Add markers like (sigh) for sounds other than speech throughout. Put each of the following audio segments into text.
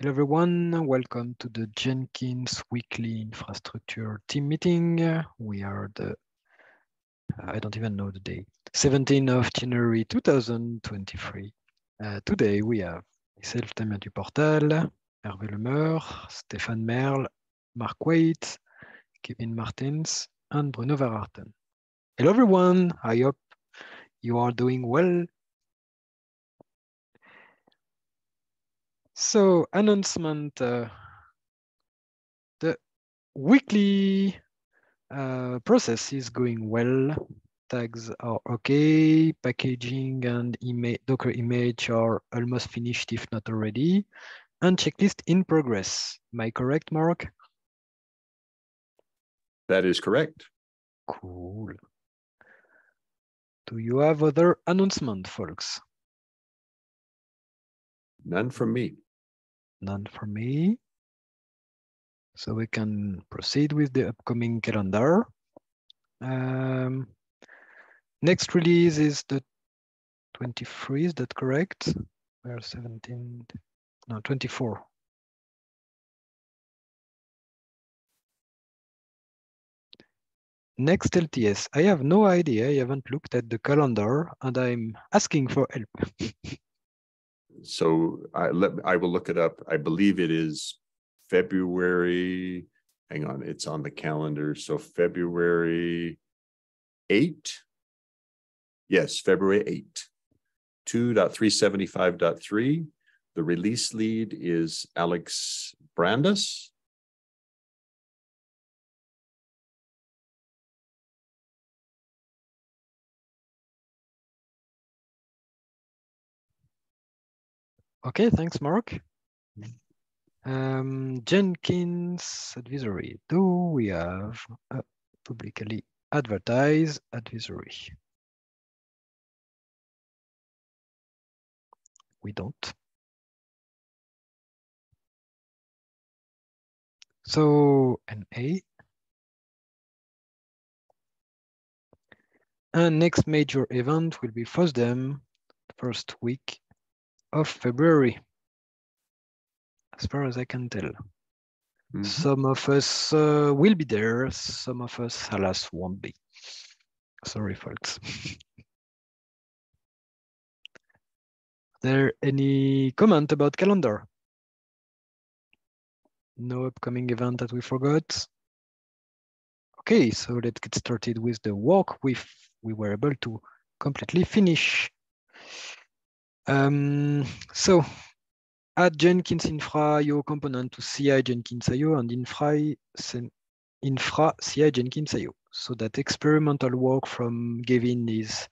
Hello everyone, welcome to the Jenkins weekly infrastructure team meeting. We are the, I don't even know the date, 17th of January 2023. Uh, today we have myself, Damien Duportal, Hervé Lemeur, Stéphane Merle, Mark Waite, Kevin Martens, and Bruno Verachten. Hello everyone, I hope you are doing well So announcement, uh, the weekly uh, process is going well. Tags are okay. Packaging and ima Docker image are almost finished, if not already. And checklist in progress. Am I correct, Mark? That is correct. Cool. Do you have other announcement, folks? None from me none for me. So we can proceed with the upcoming calendar. Um, next release is the 23, is that correct? We're 17, no, 24. Next LTS, I have no idea. I haven't looked at the calendar and I'm asking for help. (laughs) so I let I will look it up. I believe it is February. Hang on, it's on the calendar. So February 8. Yes, February 8. 2.375.3. The release lead is Alex Brandes. Okay, thanks, Mark. Um, Jenkins advisory. Do we have a publicly advertised advisory? We don't. So an A. And next major event will be FOSDEM, first week of February, as far as I can tell. Mm -hmm. Some of us uh, will be there, some of us, alas, won't be. Sorry, folks. (laughs) there any comment about calendar? No upcoming event that we forgot? Okay, so let's get started with the walk we we were able to completely finish. Um, so add Jenkins Infra IO component to CI Jenkins IO and Infra, infra CI Jenkins IO. So that experimental work from Gavin is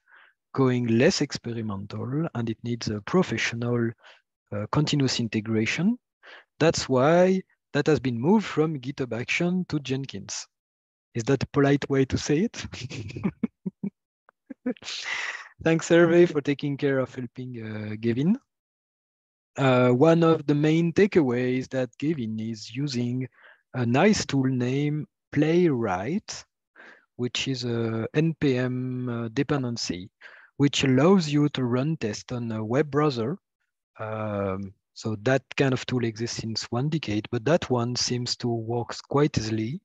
going less experimental and it needs a professional uh, continuous integration. That's why that has been moved from GitHub Action to Jenkins. Is that a polite way to say it? (laughs) Thanks, Hervé, for taking care of helping uh, Gavin. Uh, one of the main takeaways that Gavin is using a nice tool named Playwright, which is a NPM uh, dependency, which allows you to run tests on a web browser. Um, so that kind of tool exists since one decade, but that one seems to work quite easily,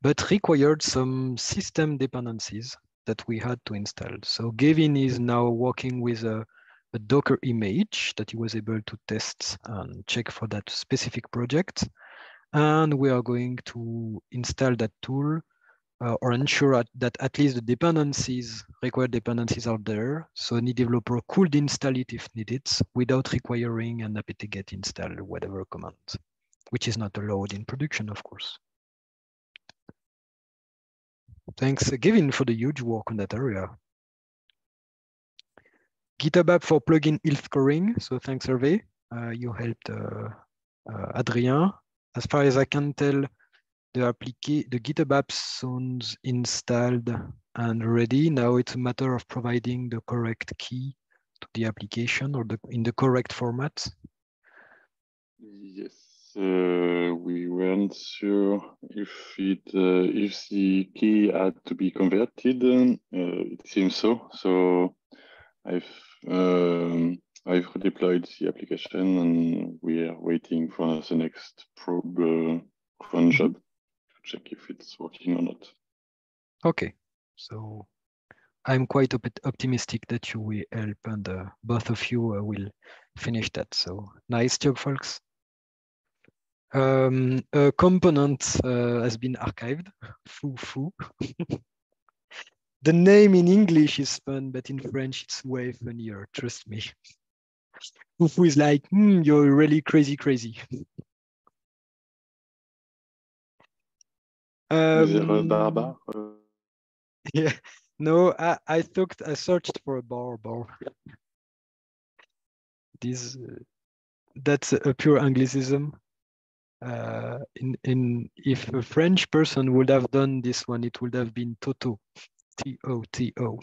but required some system dependencies that we had to install. So Gavin is now working with a, a Docker image that he was able to test and check for that specific project. And we are going to install that tool uh, or ensure that at least the dependencies, required dependencies are there. So any developer could install it if needed without requiring an apt-get install whatever command, which is not allowed in production, of course. Thanks, Gavin, for the huge work on that area. GitHub app for plugin health scoring. So thanks, Hervé. Uh, you helped uh, uh, Adrien. As far as I can tell, the the GitHub app sounds installed and ready. Now it's a matter of providing the correct key to the application or the in the correct format. Yes. Uh, we weren't sure if it uh, if the key had to be converted. Uh, it seems so. So I've um, I've redeployed the application and we are waiting for the next probe uh, cron job to check if it's working or not. Okay, so I'm quite op optimistic that you will help and uh, both of you uh, will finish that. So nice job, folks. Um, a component uh, has been archived, foo foo. (laughs) the name in English is fun, but in French it's way funnier, trust me. Foo foo is like, mm, you're really crazy, crazy. um? (laughs) Yeah, no, I, I thought I searched for a bar bar. This uh, that's a pure Anglicism. Uh, in in if a French person would have done this one, it would have been Toto, T O T O.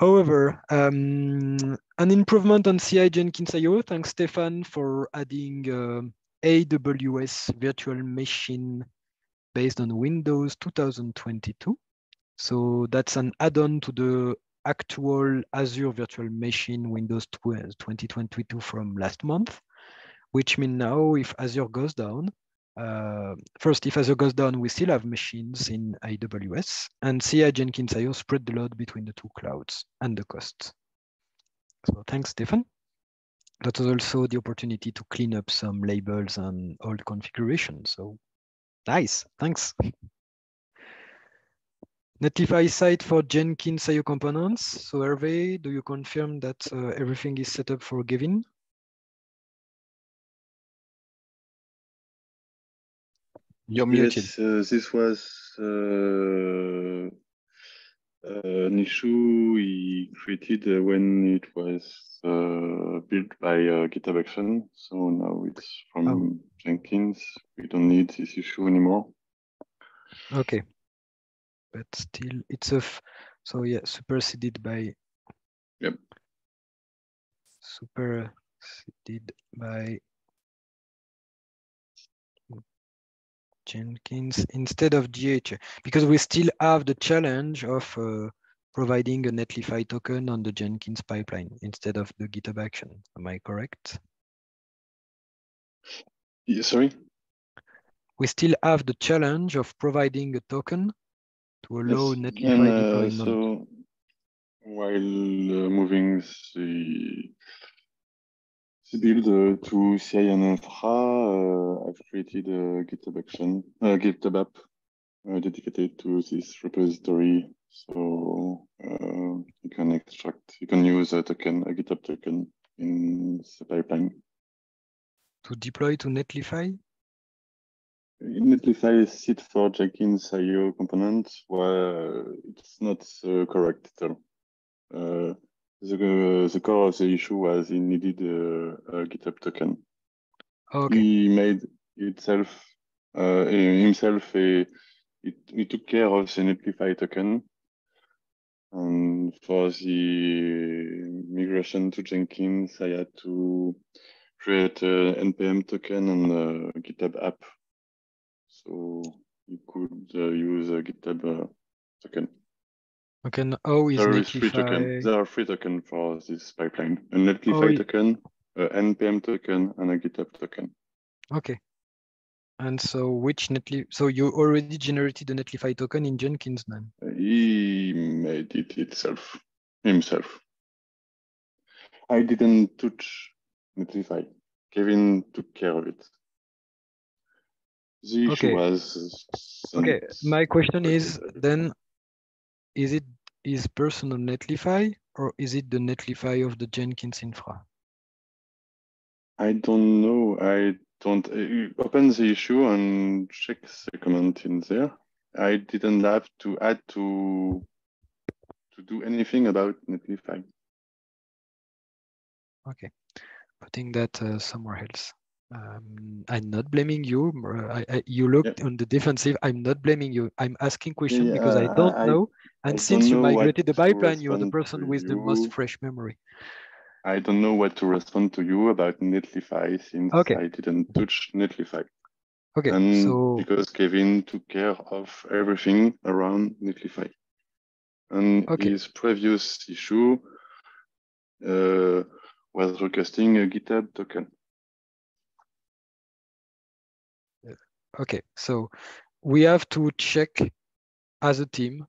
However, um, an improvement on CI Jenkins IO. Thanks, Stéphane, for adding uh, AWS virtual machine based on Windows 2022. So that's an add-on to the actual Azure virtual machine Windows 2022 from last month, which means now if Azure goes down, uh, first, if Azure goes down, we still have machines in AWS and CI Jenkins IO spread the load between the two clouds and the costs. So thanks, Stéphane. That was also the opportunity to clean up some labels and old configuration. So Nice, thanks. Netlify site for Jenkins IO components. So Hervé, do you confirm that uh, everything is set up for Gavin? You're muted. Yes, uh, this was uh, uh an issue he created uh, when it was uh, built by GitHub Action. So now it's from oh. Jenkins. We don't need this issue anymore. Okay. But still, it's a, so yeah, superseded by. Yep. Superseded by Jenkins instead of GH because we still have the challenge of uh, providing a Netlify token on the Jenkins pipeline instead of the GitHub action. Am I correct? Yeah, sorry? We still have the challenge of providing a token to allow yes. Netlify and, uh, deployment. So while uh, moving the, build uh, to CI and Infra, uh, I've created a GitHub action, uh, GitHub app uh, dedicated to this repository so uh, you can extract, you can use a token, a GitHub token in the pipeline. To deploy to Netlify? Netlify is it for Jenkins IO component well, it's not uh, correct term. Uh, the, the core of the issue was he needed a, a GitHub token. Okay. He made itself uh, himself a he, he took care of the Netlify token and for the migration to Jenkins, I had to create an NPM token and a GitHub app. So you could uh, use a GitHub uh, token. Okay, oh, is there is free token. There are free tokens for this pipeline. A Netlify oh, token, an NPM token, and a GitHub token. Okay. And so which Netlify, so you already generated a Netlify token in Jenkins then? He made it itself, himself. I didn't touch Netlify. Kevin took care of it. The okay. issue was. Okay, my question is then, is it is personal Netlify or is it the Netlify of the Jenkins infra? I don't know. I don't uh, open the issue and check the comment in there. I didn't have to add to to do anything about Netlify. Okay, putting that uh, somewhere else. Um, I'm not blaming you. I, I, you looked yeah. on the defensive. I'm not blaming you. I'm asking questions yeah, because I don't I, know. And since you migrated the pipeline, you're the person with you. the most fresh memory. I don't know what to respond to you about Netlify since okay. I didn't touch Netlify. Okay, and so because Kevin took care of everything around Netlify. And Okay. his previous issue uh, was requesting a GitHub token. Okay, so we have to check as a team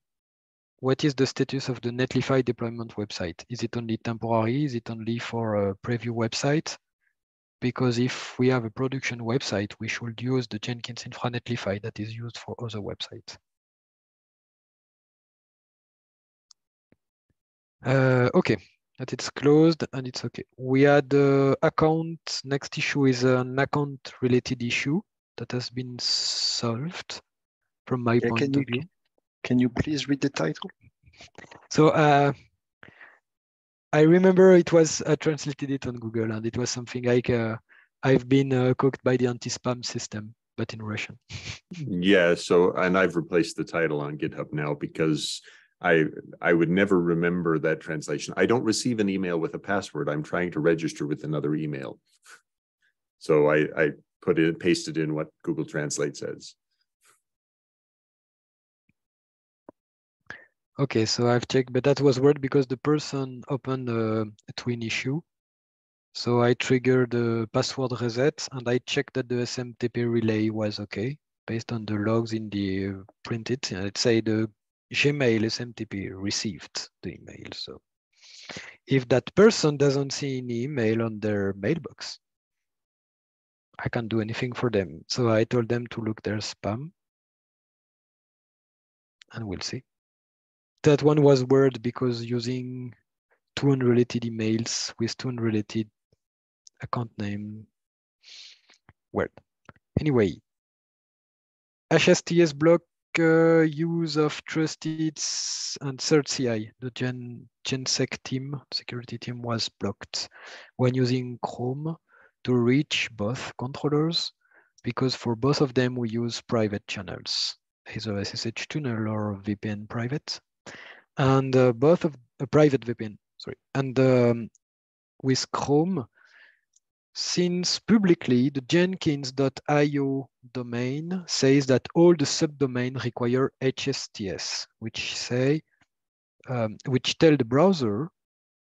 what is the status of the Netlify deployment website? Is it only temporary? Is it only for a preview website? Because if we have a production website, we should use the Jenkins Infra Netlify that is used for other websites. Uh, okay, that it's closed and it's okay. We had the account, next issue is an account related issue that has been solved from my Yeah, point can of you view. can you please read the title? So uh, I remember it was I translated it on Google and it was something like uh, I've been uh, cooked by the anti-spam system, but in Russian. (laughs) Yeah, so and I've replaced the title on GitHub now because I I would never remember that translation. I don't receive an email with a password. I'm trying to register with another email. So I I put it pasted in what Google Translate says. Okay, so I've checked, but that was weird because the person opened a, a twin issue. So I triggered the password reset and I checked that the SMTP relay was okay based on the logs in the uh, printed. Let's say the Gmail SMTP received the email. So if that person doesn't see any email on their mailbox, I can't do anything for them. So I told them to look their spam and we'll see. That one was weird because using two unrelated emails with two unrelated account name, weird. Anyway, HSTS block uh, use of trusted and third CI, the Gen GenSec team, security team was blocked when using Chrome to reach both controllers because for both of them we use private channels, either SSH tunnel or VPN private, and uh, both of a private VPN. Sorry, and um, with Chrome, since publicly the Jenkins.io domain says that all the subdomain require HSTS, which say um, which tell the browser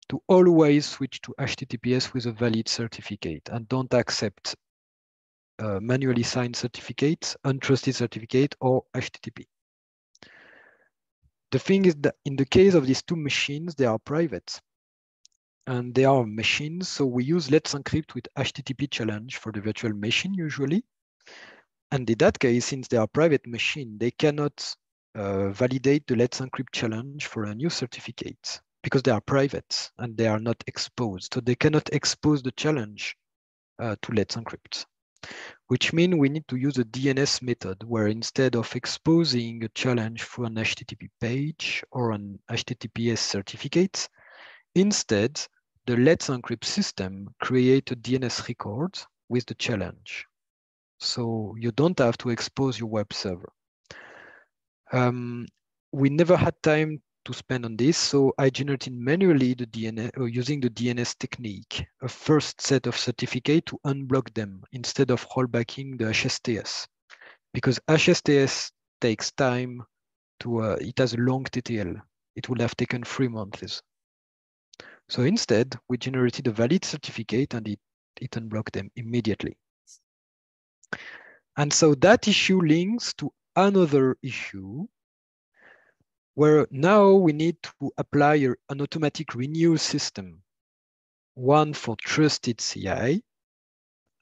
to always switch to HTTPS with a valid certificate and don't accept uh, manually signed certificates, untrusted certificate, or HTTP. The thing is that in the case of these two machines, they are private and they are machines. So we use Let's Encrypt with HTTP challenge for the virtual machine usually. And in that case, since they are private machine, they cannot uh, validate the Let's Encrypt challenge for a new certificate because they are private and they are not exposed. So they cannot expose the challenge uh, to Let's Encrypt, which means we need to use a DNS method where instead of exposing a challenge through an HTTP page or an HTTPS certificate, instead, the Let's Encrypt system create a DNS record with the challenge. So you don't have to expose your web server. Um, we never had time to spend on this, so I generated manually the DNS or using the DNS technique, a first set of certificate to unblock them instead of rollbacking the HSTS, because HSTS takes time to. Uh, it has a long TTL. It would have taken three months. So instead, we generated a valid certificate and it, it unblocked them immediately. And so that issue links to another issue where now we need to apply an automatic renew system, one for trusted CI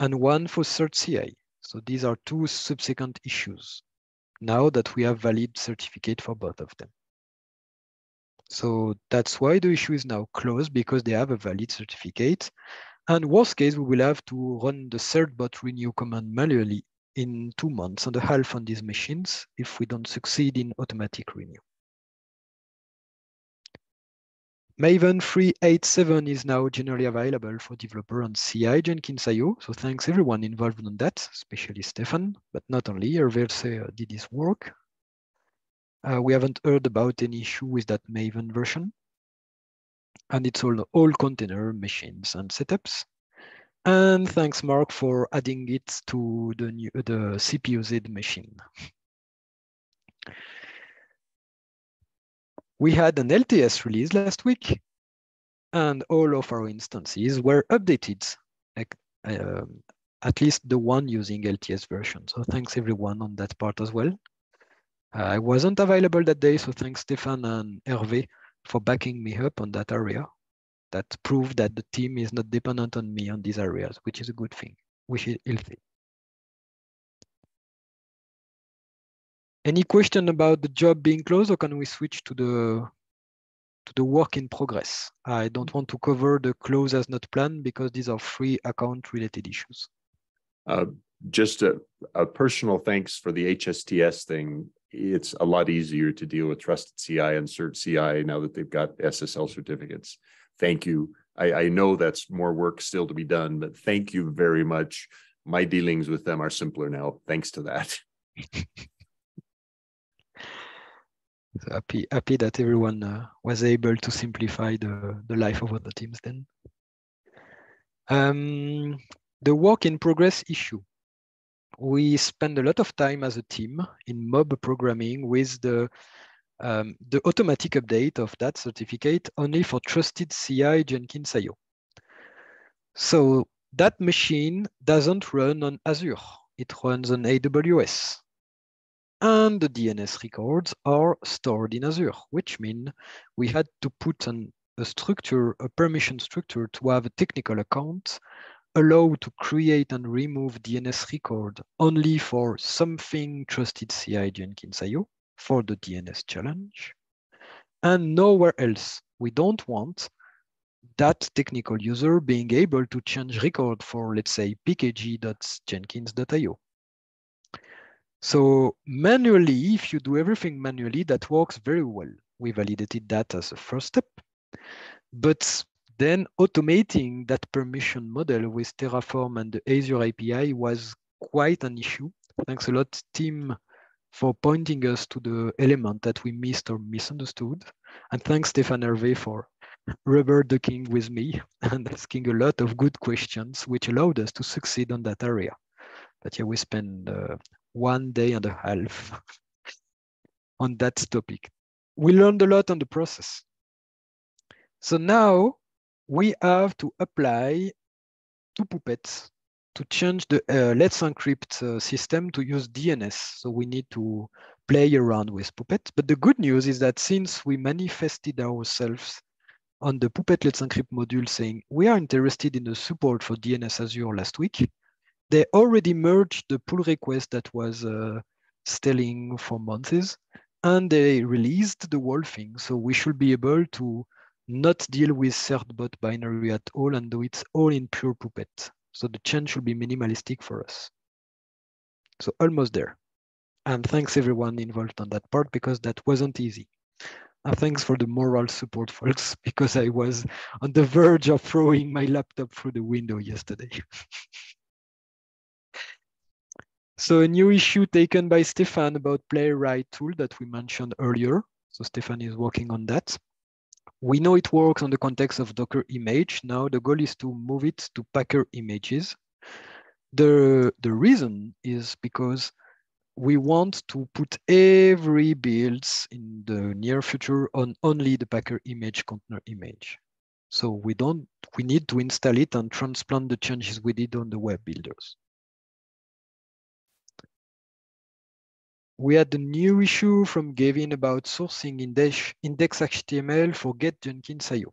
and one for cert CI. So these are two subsequent issues now that we have valid certificate for both of them. So that's why the issue is now closed because they have a valid certificate. And worst case, we will have to run the certbot renew command manually in two months and a half on these machines if we don't succeed in automatic renew. Maven 387 is now generally available for developer on CI Jenkins.io. So thanks everyone involved on that, especially Stéphane, but not only, Hervé uh, did this work. Uh, we haven't heard about any issue with that Maven version. And it's all, all container machines and setups. And thanks, Mark, for adding it to the new the CPU-Z machine. We had an LTS release last week, and all of our instances were updated, um, at least the one using LTS version. So thanks everyone on that part as well. I wasn't available that day, so thanks Stéphane and Hervé for backing me up on that area. That proved that the team is not dependent on me on these areas, which is a good thing, which is healthy. Any question about the job being closed, or can we switch to the to the work in progress? I don't want to cover the close as not planned because these are free account related issues. Uh, just a, a, personal thanks for the HSTS thing. It's a lot easier to deal with Trusted CI and Cert CI now that they've got SSL certificates. Thank you. I, I know that's more work still to be done, but thank you very much. My dealings with them are simpler now, thanks to that. (laughs) so happy, happy that everyone uh, was able to simplify the, the life of other teams then. Um, the work in progress issue. We spend a lot of time as a team in mob programming with the, um, the automatic update of that certificate only for trusted CI Jenkins IO. So that machine doesn't run on Azure, it runs on AWS. And the DNS records are stored in Azure, which means we had to put an, a structure, a permission structure to have a technical account allow to create and remove DNS record only for something trusted CI Jenkins IO for the DNS challenge and nowhere else. We don't want that technical user being able to change record for, let's say, pkg.jenkins.io. So manually, if you do everything manually, that works very well. We validated that as a first step. But then automating that permission model with Terraform and the Azure API was quite an issue. Thanks a lot, team, for pointing us to the element that we missed or misunderstood. And thanks, Stéphane Hervé, for rubber ducking with me (laughs) and asking a lot of good questions, which allowed us to succeed on that area. But yeah, we spent uh, one day and a half (laughs) on that topic. We learned a lot on the process. So now we have to apply to Puppet to change the uh, Let's Encrypt uh, system to use DNS. So we need to play around with Puppet. But the good news is that since we manifested ourselves on the Puppet Let's Encrypt module saying we are interested in the support for DNS Azure last week, they already merged the pull request that was uh, stelling for months and they released the whole thing. So we should be able to not deal with certbot binary at all and do it all in pure Puppet. So the change should be minimalistic for us. So almost there. And thanks everyone involved on that part because that wasn't easy. And thanks for the moral support, folks, (laughs) because I was on the verge of throwing my laptop through the window yesterday. (laughs) so a new issue taken by Stéphane about playwright tool that we mentioned earlier. So Stéphane is working on that. We know it works on the context of Docker image. Now the goal is to move it to Packer images. The, the reason is because we want to put every builds in the near future on only the Packer image container image. So we don't, we need to install it and transplant the changes we did on the web builders. We had a new issue from Gavin about sourcing index, index HTML for get Jenkins IO.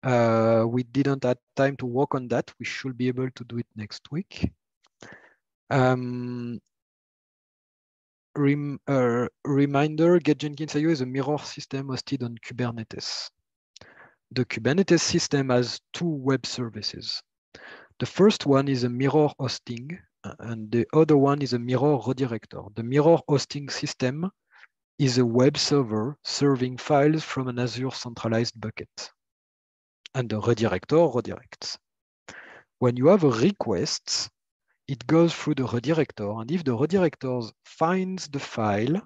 Uh, we didn't have time to work on that. We should be able to do it next week. Um, rem, uh, reminder, get Jenkins IO is a mirror system hosted on Kubernetes. The Kubernetes system has two web services. The first one is a mirror hosting and the other one is a mirror redirector. The mirror hosting system is a web server serving files from an Azure centralized bucket. And the redirector redirects. When you have a request, it goes through the redirector. And if the redirector finds the file,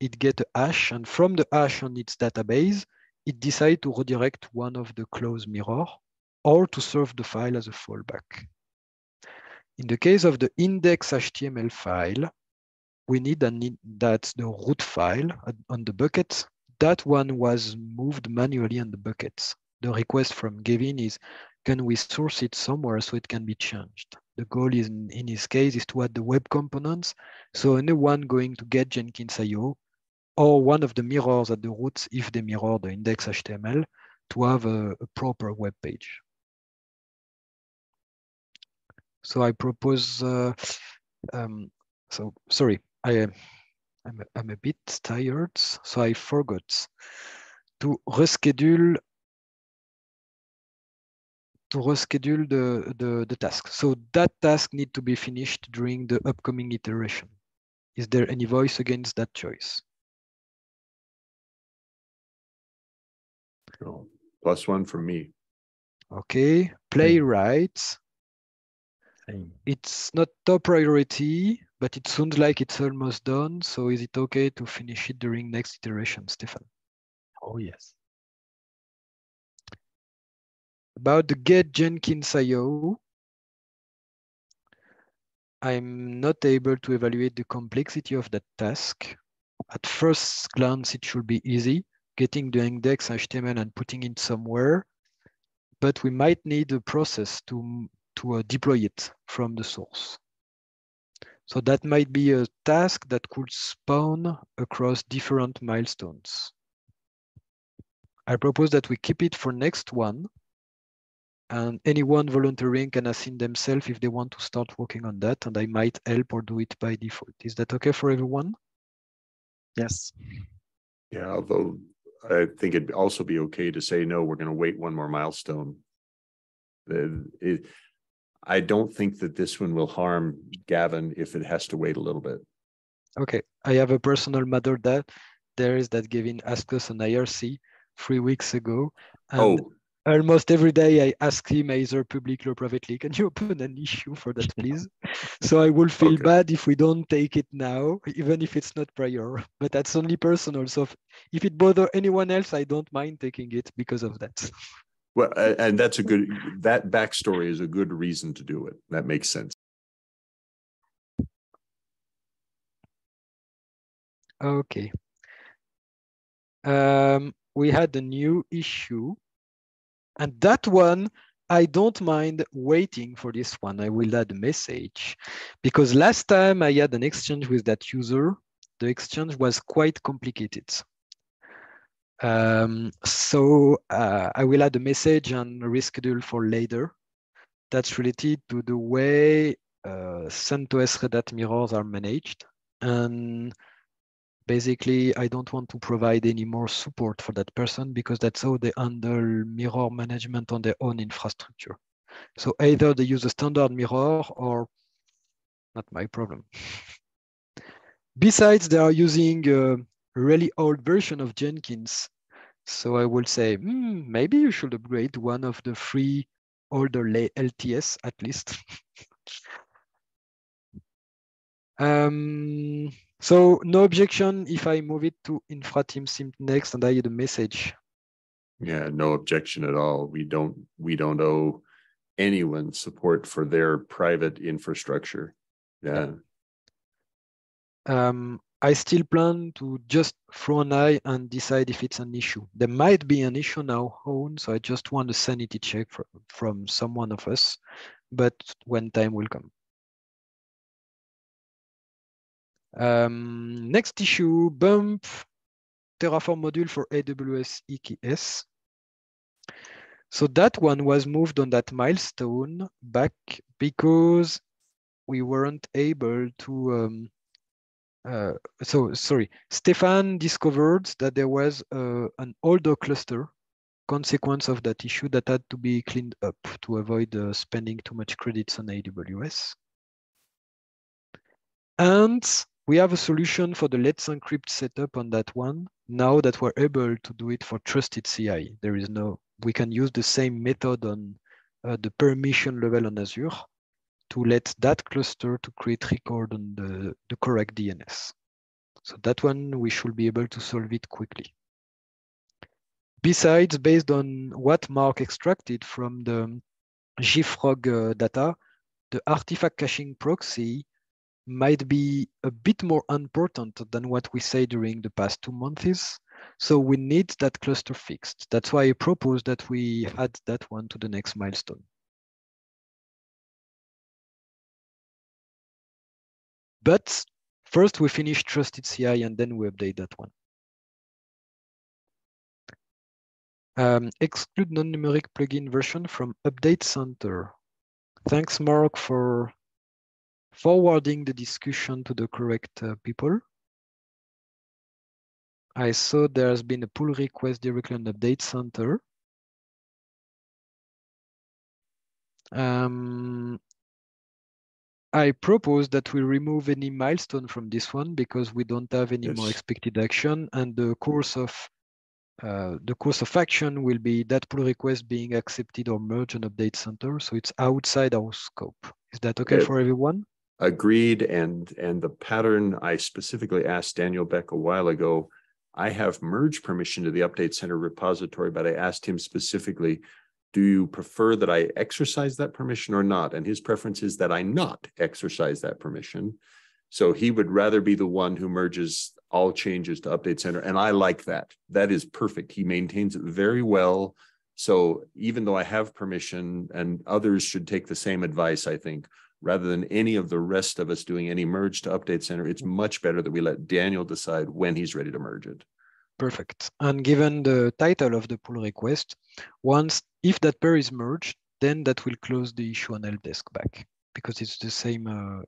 it gets a hash. And from the hash on its database, it decides to redirect one of the closed mirror or to serve the file as a fallback. In the case of the index HTML file, we need an, that's the root file on the bucket that one was moved manually on the buckets. The request from Gavin is, can we source it somewhere so it can be changed? The goal is, in, his case, is to add the web components. So anyone going to get Jenkins.io or one of the mirrors at the roots, if they mirror the index HTML, to have a, a proper web page. So I propose, uh, um, so sorry, I am I'm, I'm a bit tired, so I forgot to reschedule to reschedule the, the, the task. So that task need to be finished during the upcoming iteration. Is there any voice against that choice? Plus one for me. Okay, It's not top priority, but it sounds like it's almost done. So is it okay to finish it during next iteration, Stéphane? Oh, yes. About the get Jenkins IO, I'm not able to evaluate the complexity of that task. At first glance, it should be easy, getting the index HTML and putting it somewhere, but we might need a process to, to uh, deploy it from the source. So that might be a task that could spawn across different milestones. I propose that we keep it for next one and anyone volunteering can assign themselves if they want to start working on that and I might help or do it by default. Is that okay for everyone? Yes. Yeah, although I think it'd also be okay to say, no, we're going to wait one more milestone. The, it, I don't think that this one will harm Gavin if it has to wait a little bit. Okay, I have a personal matter that there is that Gavin asked us an IRC three weeks ago. And Oh, almost every day I ask him either publicly or privately, can you open an issue for that, please? (laughs) so I will feel Okay. bad if we don't take it now, even if it's not prior, but that's only personal. So if, if it bother anyone else, I don't mind taking it because of that. (laughs) well, and that's a good, that backstory is a good reason to do it. That makes sense. Okay. Um, we had a new issue and that one, I don't mind waiting for this one. I will add a message because last time I had an exchange with that user, the exchange was quite complicated. Um, so uh, I will add a message and reschedule for later. That's related to the way uh, CentOS Red Hat mirrors are managed. And basically, I don't want to provide any more support for that person because that's how they handle mirror management on their own infrastructure. So either they use a standard mirror or not my problem. (laughs) Besides, they are using a really old version of Jenkins. So I will say, "Hmm, maybe you should upgrade one of the free older LTS at least. (laughs) um, so no objection if I move it to infra team sim next and I add a message. Yeah, no objection at all. We don't, we don't owe anyone support for their private infrastructure. Yeah, um, I still plan to just throw an eye and decide if it's an issue. There might be an issue now, so I just want a sanity check from, from someone of us, but when time will come. Um, next issue, bump Terraform module for AWS EKS. So that one was moved on that milestone back because we weren't able to um, uh, so sorry, Stéphane discovered that there was uh, an older cluster consequence of that issue that had to be cleaned up to avoid uh, spending too much credits on AWS. And we have a solution for the Let's Encrypt setup on that one. Now that we're able to do it for trusted CI, there is no, we can use the same method on uh, the permission level on Azure to let that cluster to create record on the, the correct DNS. So that one, we should be able to solve it quickly. Besides, based on what Mark extracted from the JFrog uh, data, the artifact caching proxy might be a bit more important than what we say during the past two months. So we need that cluster fixed. That's why I propose that we add that one to the next milestone. But first we finish trusted CI and then we update that one. Um, exclude non-numeric plugin version from update center. Thanks, Mark, for forwarding the discussion to the correct uh, people. I saw there's been a pull request directly on update center. Um, I propose that we remove any milestone from this one because we don't have any yes. more expected action and the course of uh, the course of action will be that pull request being accepted or merged on update center. So it's outside our scope. Is that okay for everyone? Agreed. And and the pattern I specifically asked Daniel Beck a while ago I have merge permission to the Update Center repository, but I asked him specifically, do you prefer that I exercise that permission or not? And his preference is that I not exercise that permission. So he would rather be the one who merges all changes to Update Center. And I like that. That is perfect. He maintains it very well. So even though I have permission and others should take the same advice, I think, rather than any of the rest of us doing any merge to update center, it's much better that we let Daniel decide when he's ready to merge it. Perfect. And given the title of the pull request, once if that pair is merged, then that will close the issue on help desk back because it's the same. Uh,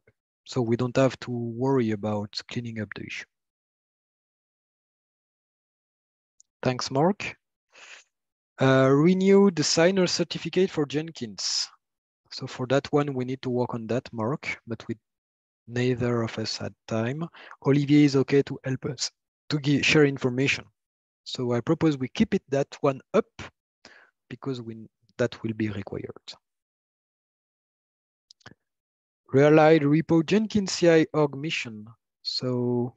so we don't have to worry about cleaning up the issue. Thanks, Mark. Uh, renew the signer certificate for Jenkins. So for that one, we need to work on that, Mark, but we neither of us had time. Olivier is okay to help us to give, share information. So I propose we keep it that one up because we, that will be required. Realize repo Jenkins CI org mission. So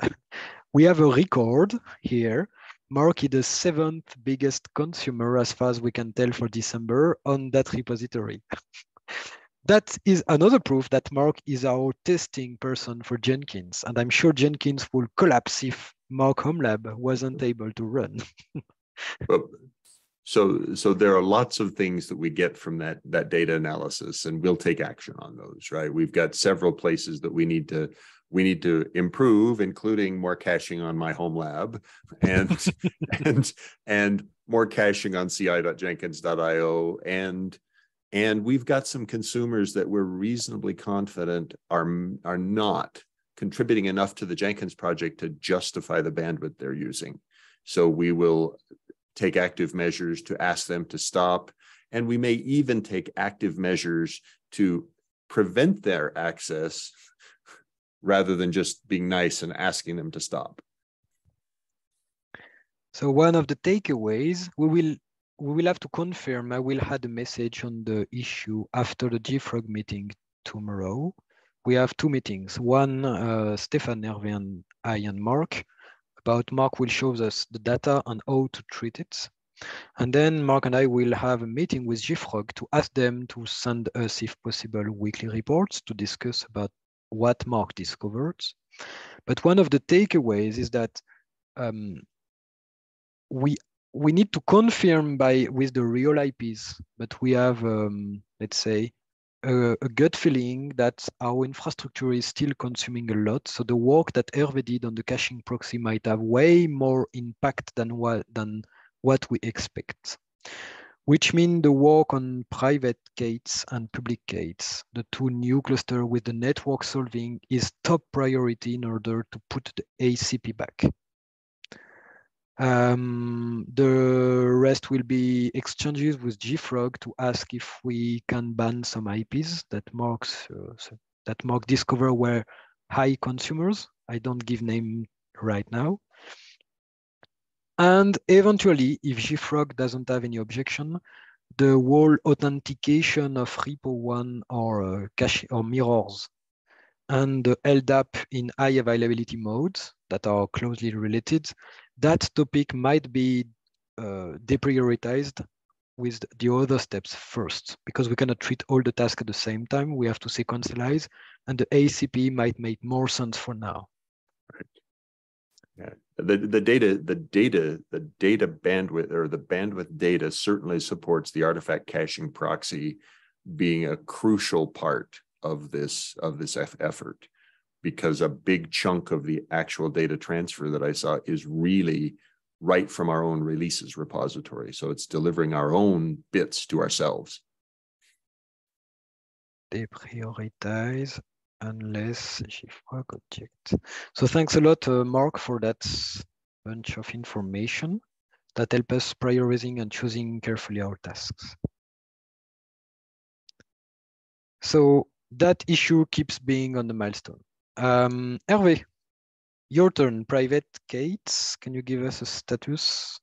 (laughs) we have a record here Mark is the seventh biggest consumer as far as we can tell for December on that repository. (laughs) that is another proof that Mark is our testing person for Jenkins. And I'm sure Jenkins will collapse if Mark HomeLab wasn't able to run. (laughs) well, so so there are lots of things that we get from that that data analysis and we'll take action on those right we've got several places that we need to we need to improve, including more caching on my home lab (laughs) and and and more caching on ci.jenkins.io and and we've got some consumers that we're reasonably confident are are not contributing enough to the Jenkins project to justify the bandwidth they're using. So we will take active measures to ask them to stop and we may even take active measures to prevent their access rather than just being nice and asking them to stop. So one of the takeaways, we will we will have to confirm. I will add a message on the issue after the JFrog meeting tomorrow. We have two meetings. One, uh, Stéphane, Hervé, and I and Mark. About Mark will show us the data and how to treat it. And then Mark and I will have a meeting with JFrog to ask them to send us, if possible, weekly reports to discuss about what Mark discovered. But one of the takeaways is that um, we we need to confirm by with the real IPs, but we have um, let's say a, a, gut feeling that our infrastructure is still consuming a lot. So the work that Hervé did on the caching proxy might have way more impact than what than what we expect which means the work on private gates and public gates, the two new cluster with the network solving is top priority in order to put the ACP back. Um, the rest will be exchanges with JFrog to ask if we can ban some IPs that marks uh, that Mark discover were high consumers. I don't give name right now. And eventually, if JFrog doesn't have any objection, the whole authentication of repo1 or uh, cache or mirrors and the LDAP in high availability modes that are closely related, that topic might be uh, deprioritized with the other steps first, because we cannot treat all the tasks at the same time. We have to sequentialize, and the ACP might make more sense for now. Right. Yeah, the, the data, the data, the data bandwidth or the bandwidth data certainly supports the artifact caching proxy being a crucial part of this of this effort because a big chunk of the actual data transfer that I saw is really right from our own releases repository. So it's delivering our own bits to ourselves. Deprioritize unless JFrog object. So thanks a lot, uh, Mark, for that bunch of information that help us prioritizing and choosing carefully our tasks. So that issue keeps being on the milestone. Um, Hervé, your turn. Private K8s, can you give us a status?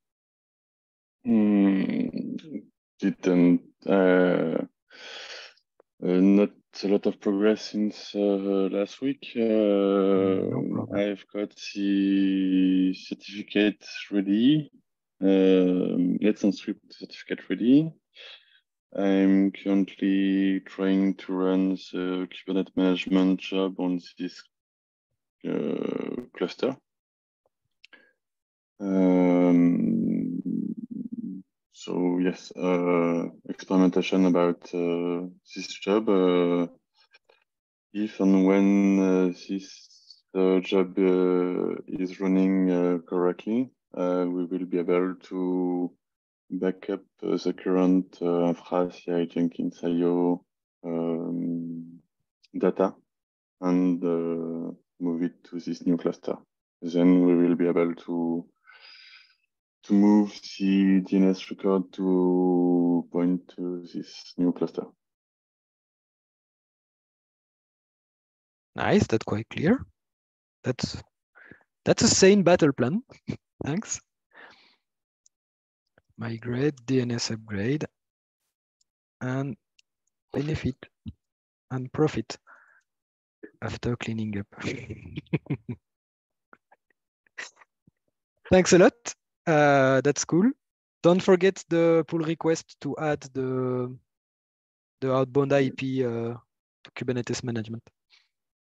Mm, didn't. Uh, uh, not a lot of progress since uh, last week. No I've got the certificate ready. Um, Let's Encrypt certificate ready. I'm currently trying to run the Kubernetes management job on this uh, cluster. Um, so yes, uh, experimentation about uh, this job. Uh, if and when uh, this uh, job is running correctly, we will be able to back up the current infra CI Jenkins IO um, data and move it to this new cluster. Then we will be able to to move the DNS record to point to this new cluster. Nice, that's quite clear. That's that's a sane battle plan. (laughs) Thanks. Migrate, DNS upgrade, and benefit and profit after cleaning up. (laughs) Thanks a lot. Uh, that's cool. Don't forget the pull request to add the the outbound IP uh, to Kubernetes management.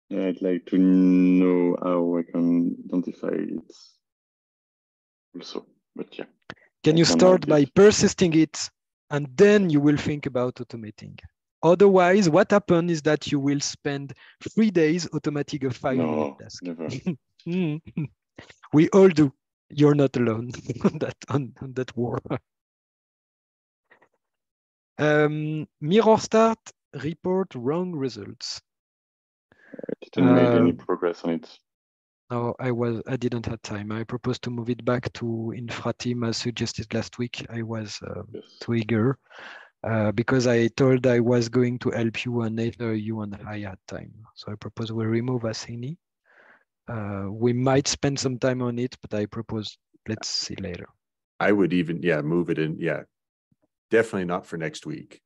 I'd like to know how I can identify it also, but yeah. Can you start by persisting it and then you will think about automating? Otherwise, what happens is that you will spend three days automating a five no, task. Never. (laughs) we all do. You're not alone (laughs) on that on, on that war. (laughs) um, mirror start report wrong results. I didn't uh, make any progress on it. No, I was I didn't have time. I proposed to move it back to infra team as suggested last week. I was uh, yes. too eager uh, because I told I was going to help you and neither you and I had time. So I propose we remove Asini. Uh, we might spend some time on it, but I propose let's see later. I would even, yeah, move it in. Yeah, definitely not for next week.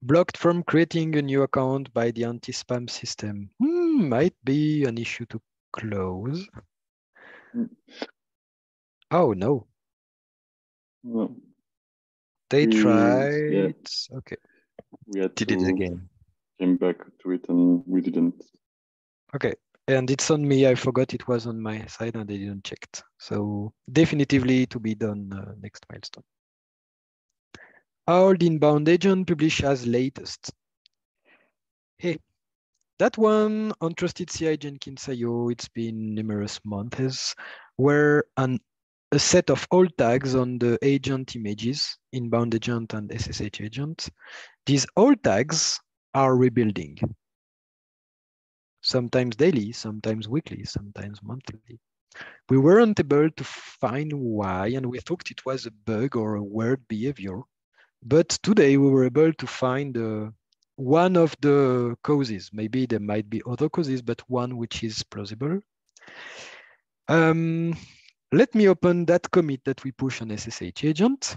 Blocked from creating a new account by the anti-spam system. Hmm, might be an issue to close. Oh no. Well, they we, tried. Yeah. Okay. We had did it again. Came back to it and we didn't. Okay. And it's on me. I forgot it was on my side and I didn't check it. So definitively to be done uh, next milestone. All inbound agent publish as latest. Hey, that one on Trusted CI Jenkins IO, it's been numerous months, where an a set of alt tags on the agent images, inbound agent and SSH agent. These alt tags are rebuilding, sometimes daily, sometimes weekly, sometimes monthly. We weren't able to find why, and we thought it was a bug or a weird behavior. But today we were able to find uh, one of the causes. Maybe there might be other causes, but one which is plausible. Um, let me open that commit that we push on SSH agent.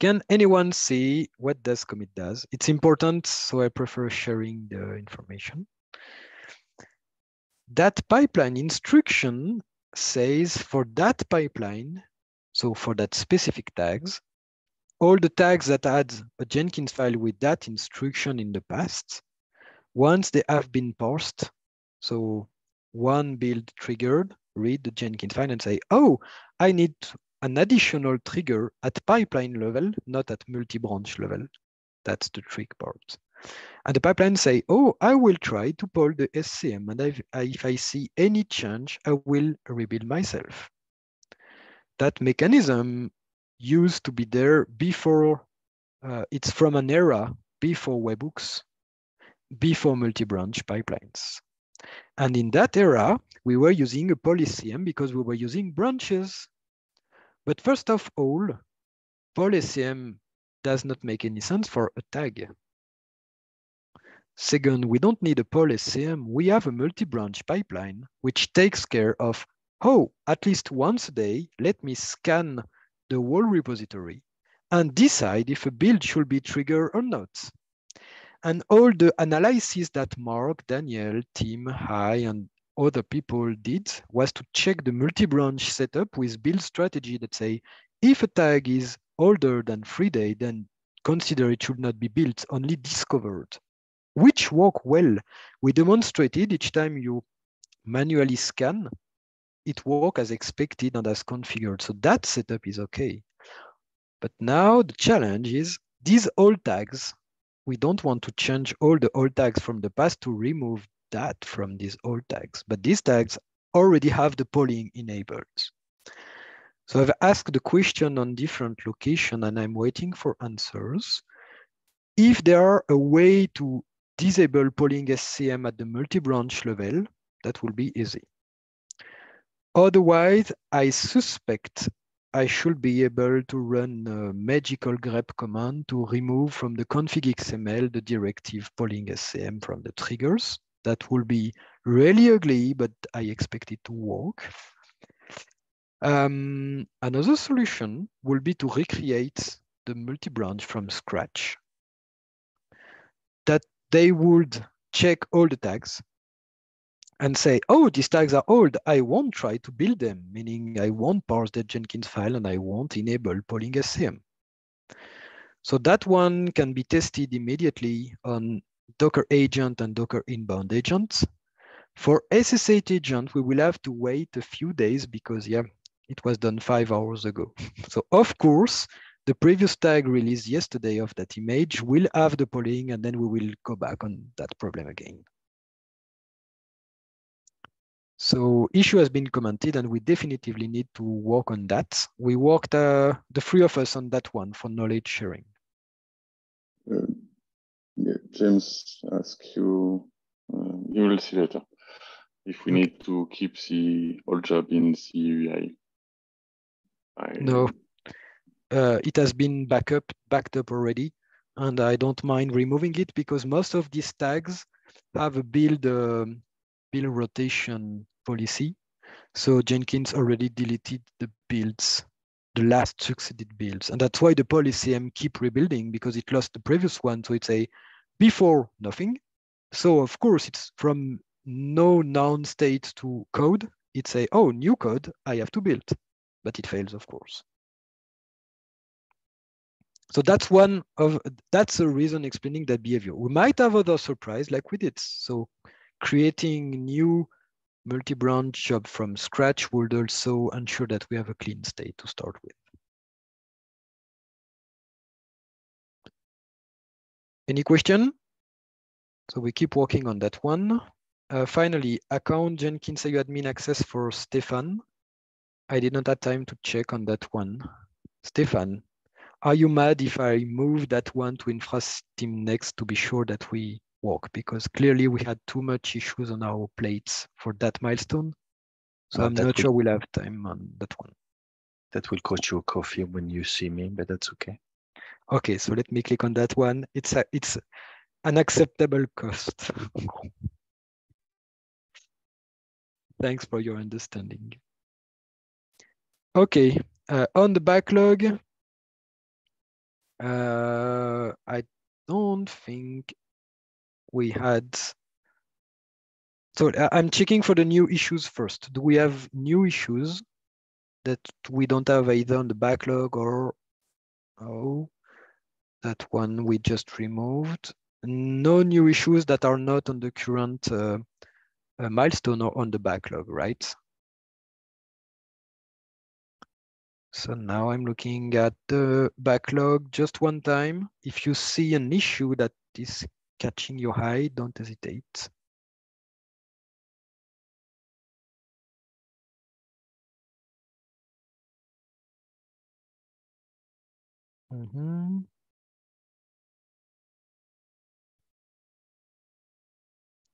Can anyone see what does commit does? It's important, so I prefer sharing the information. That pipeline instruction says for that pipeline, so for that specific tags, all the tags that had a Jenkins file with that instruction in the past Once they have been parsed, so one build triggered, read the Jenkins file and say, oh, I need an additional trigger at pipeline level, not at multi-branch level. That's the trick part. And the pipeline say, oh, I will try to pull the SCM. And if, if I see any change, I will rebuild myself. That mechanism used to be there before, uh, it's from an era before webhooks, before multi-branch pipelines. And in that era, we were using a pollSCM because we were using branches. But first of all, pollSCM does not make any sense for a tag. Second, we don't need a pollSCM. We have a multi-branch pipeline, which takes care of, oh, at least once a day, let me scan the whole repository and decide if a build should be triggered or not. And all the analysis that Mark, Daniel, Tim, Hai, and other people did was to check the multi-branch setup with build strategy that say, if a tag is older than three days, then consider it should not be built, only discovered, which work well. We demonstrated each time you manually scan, it work as expected and as configured. So that setup is okay. But now the challenge is these old tags we don't want to change all the old tags from the past to remove that from these old tags. But these tags already have the polling enabled. So I've asked the question on different location and I'm waiting for answers. If there are a way to disable polling SCM at the multi-branch level, that will be easy. Otherwise, I suspect I should be able to run a magical grep command to remove from the config XML the directive polling SCM from the triggers. That will be really ugly, but I expect it to work. Um, another solution will be to recreate the multi-branch from scratch. That they would check all the tags and say, oh, these tags are old. I won't try to build them, meaning I won't parse the Jenkins file and I won't enable polling SCM. So that one can be tested immediately on Docker agent and Docker inbound agents. For SSH agent, we will have to wait a few days because yeah, it was done five hours ago. (laughs) So of course, the previous tag released yesterday of that image will have the polling and then we will go back on that problem again. So issue has been commented and we definitively need to work on that. We worked, uh, the three of us on that one for knowledge sharing. Uh, yeah, James asked you, uh, you will see later, if we okay. need to keep the old job in CUI. I... No, uh, it has been back up, backed up already, and I don't mind removing it because most of these tags have a build um, build rotation policy. So Jenkins already deleted the builds, the last succeeded builds. And that's why the pollSCM keep rebuilding because it lost the previous one. So it's a before nothing. So of course it's from no known state to code. It's a, oh, new code, I have to build, but it fails, of course. So that's one of, that's a reason explaining that behavior. We might have other surprise like we did. So creating new multi-branch job from scratch would also ensure that we have a clean state to start with. Any question? So we keep working on that one. Uh, finally, account Jenkins admin access for Stéphane. I did not have time to check on that one. Stéphane, are you mad if I move that one to Infrateam next to be sure that we work because clearly we had too much issues on our plates for that milestone. So uh, I'm not sure we'll have time on that one. That will cost you a coffee when you see me, but that's okay. Okay, so let me click on that one. It's a, it's an acceptable cost. Thanks for your understanding. Okay, uh, on the backlog, uh, I don't think we had so I'm checking for the new issues first. Do we have new issues that we don't have either on the backlog or oh that one we just removed? no new issues that are not on the current uh, uh, milestone or on the backlog, right? So now I'm looking at the backlog just one time. If you see an issue that is catching your eye, don't hesitate. Mm -hmm.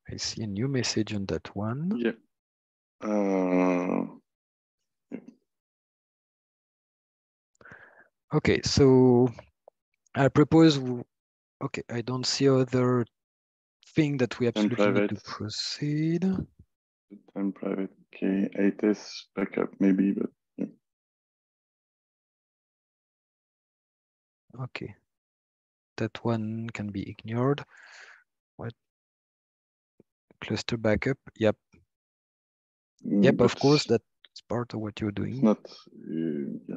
I see a new message on that one. Yeah. Uh, Okay, so I propose, okay, I don't see other thing that we absolutely need to proceed. Time private, okay, ATES backup maybe, but yeah. Okay, that one can be ignored. What? Cluster backup, yep. Mm, Yep, of course, that's part of what you're It's doing. not, uh, yeah.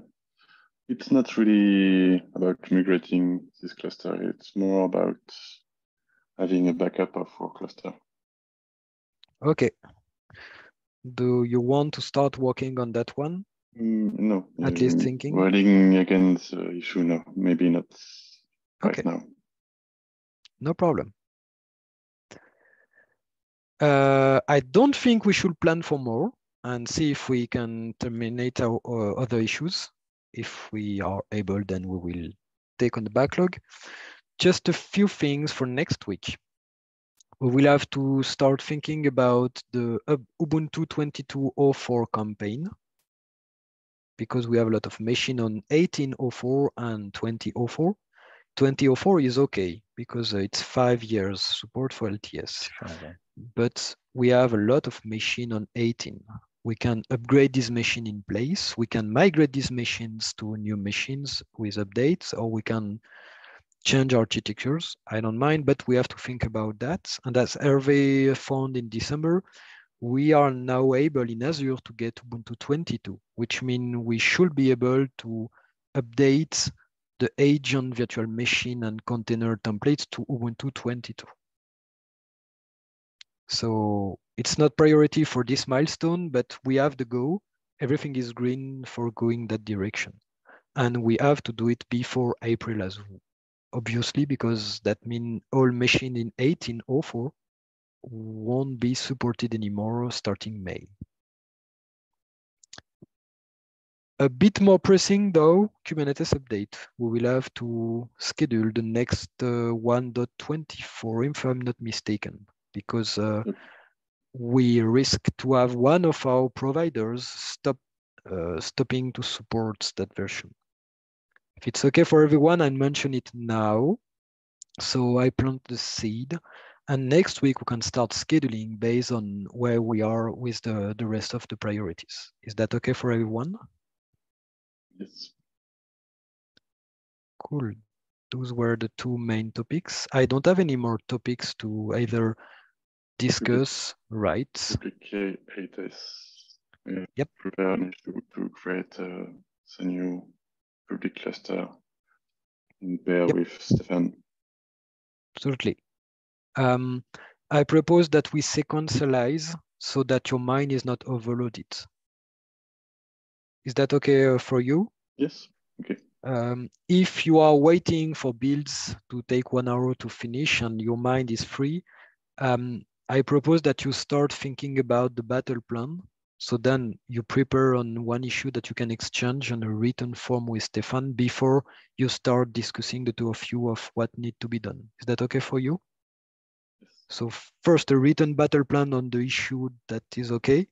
It's not really about migrating this cluster. It's more about having a backup of our cluster. Okay. Do you want to start working on that one? Mm, no. At least um, thinking? Running against the issue, no. Maybe not right Okay. now. No problem. Uh, I don't think we should plan for more and see if we can terminate our uh, other issues. If we are able, then we will take on the backlog. Just a few things for next week. We will have to start thinking about the Ubuntu 22.04 campaign because we have a lot of machine on 18.04 and 20.04. 20.04 is okay because uh, it's five years support for LTS but we have a lot of machine on 18. We can upgrade this machine in place. We can migrate these machines to new machines with updates, or we can change architectures. I don't mind, but we have to think about that. And as Hervé found in December, we are now able in Azure to get Ubuntu 22, which means we should be able to update the agent virtual machine and container templates to Ubuntu 22. So it's not priority for this milestone, but we have the go. Everything is green for going that direction. And we have to do it before April as well. Obviously, because that means all machine in 1804 won't be supported anymore starting May. A bit more pressing though, Kubernetes update. We will have to schedule the next uh, 1.24 if I'm not mistaken because uh, we risk to have one of our providers stop uh, stopping to support that version. If it's okay for everyone, I mention it now. So I plant the seed and next week we can start scheduling based on where we are with the, the rest of the priorities. Is that okay for everyone? Yes. Cool. Those were the two main topics. I don't have any more topics to either discuss, right? Public ATES. Yeah. Yep. Prepare to, to create uh, a new public cluster in pair Yep. with Stéphane. Absolutely. Um, I propose that we sequentialize so that your mind is not overloaded. Is that okay uh, for you? Yes. Okay. Um, if you are waiting for builds to take one hour to finish and your mind is free, um, I propose that you start thinking about the battle plan. So then you prepare on one issue that you can exchange on a written form with Stéphane before you start discussing the two of you of what need to be done. Is that okay for you? Yes. So first a written battle plan on the issue that is okay.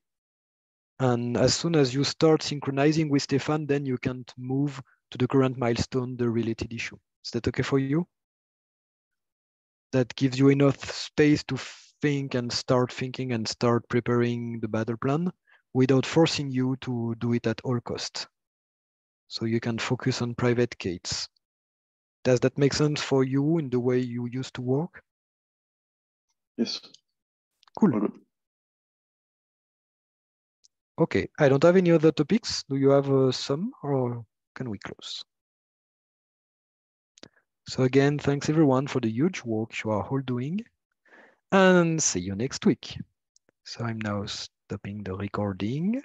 And as soon as you start synchronizing with Stéphane, then you can move to the current milestone, the related issue. Is that okay for you? That gives you enough space to think and start thinking and start preparing the battle plan without forcing you to do it at all costs. So you can focus on private K8s. Does that make sense for you in the way you used to work? Yes. Cool. Okay, I don't have any other topics. Do you have uh, some or can we close? So again, thanks everyone for the huge work you are all doing and see you next week. So I'm now stopping the recording.